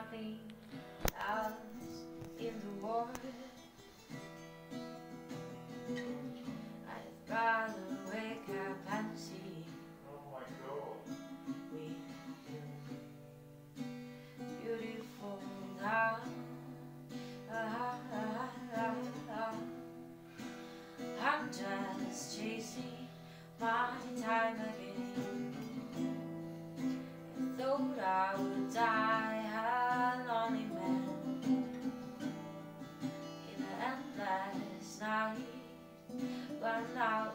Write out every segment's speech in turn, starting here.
nothing else in the world. I'd rather wake up and see oh my God. we beautiful now. I'm just chasing my time again. Endless night, but now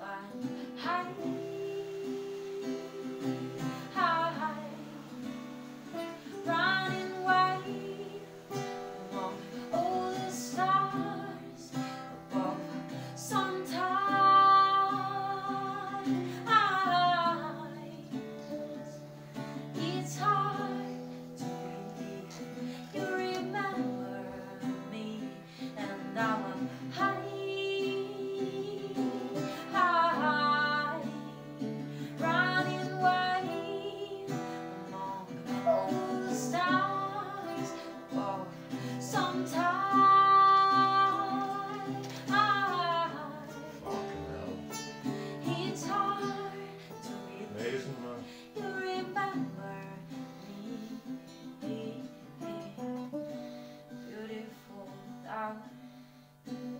Hiding.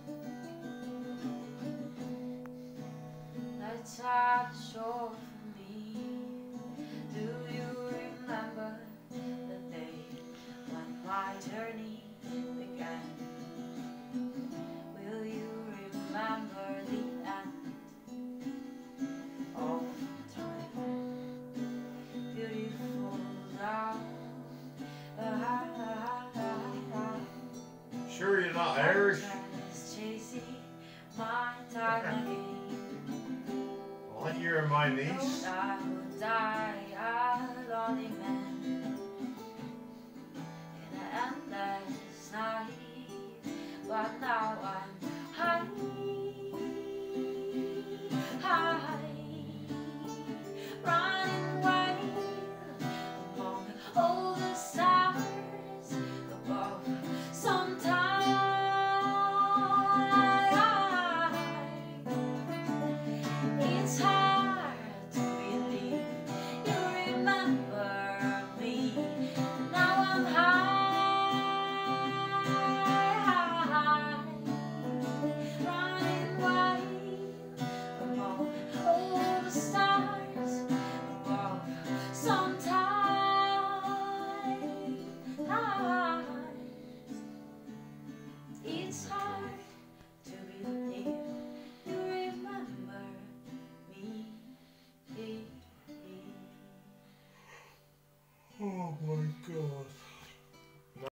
Time short for me. Do you remember the day when my journey began? Irish? My time again. Well, you're my niece. I die in but now I'm high, tired. Oh my god.